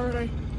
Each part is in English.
Friday.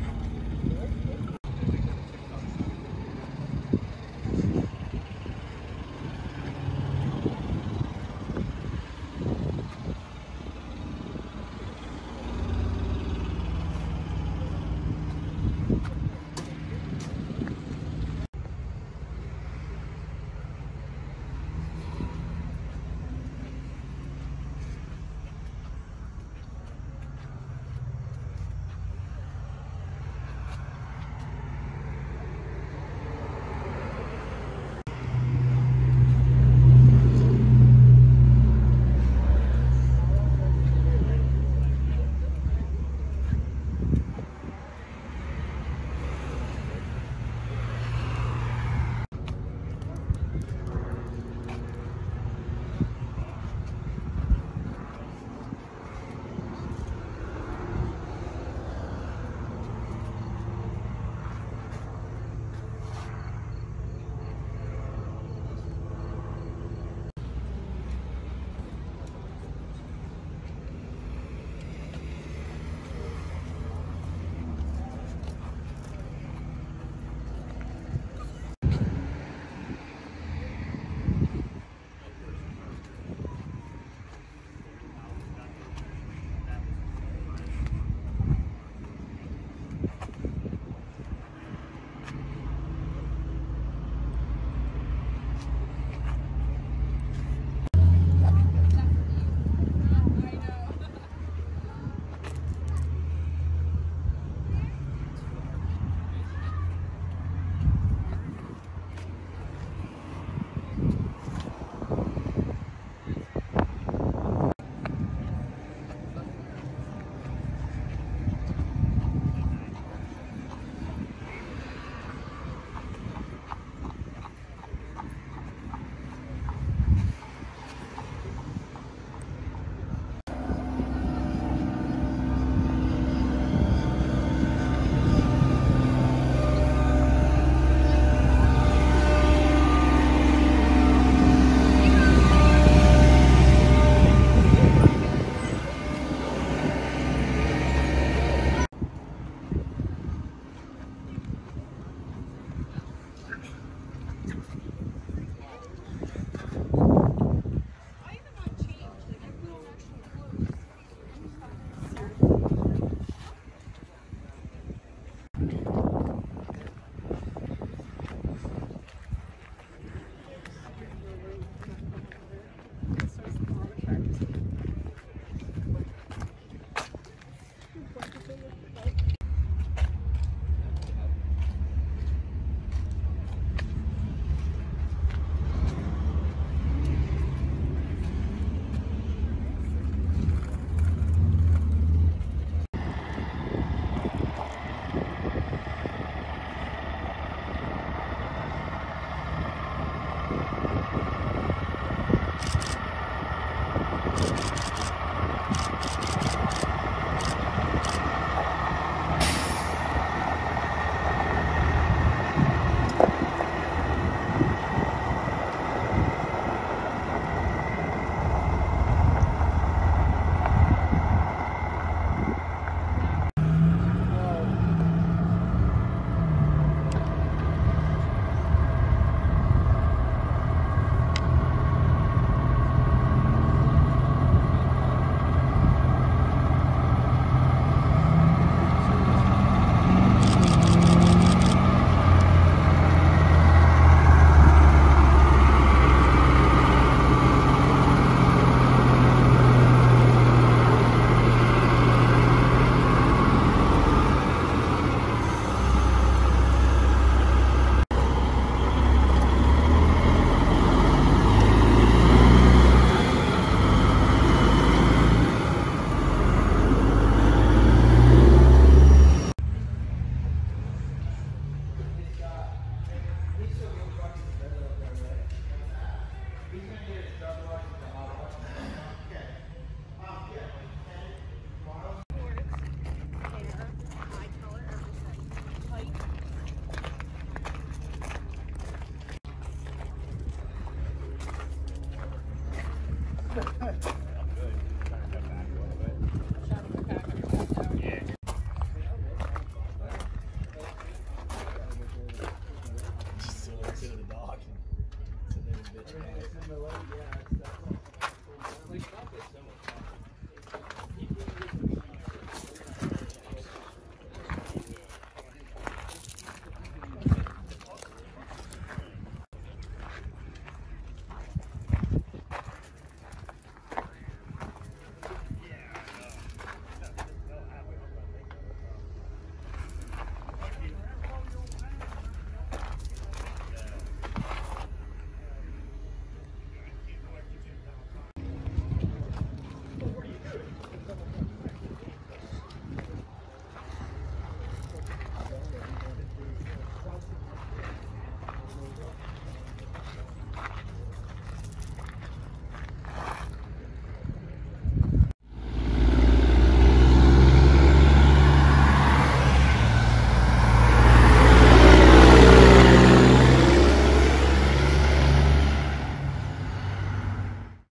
Ha, ha, ha.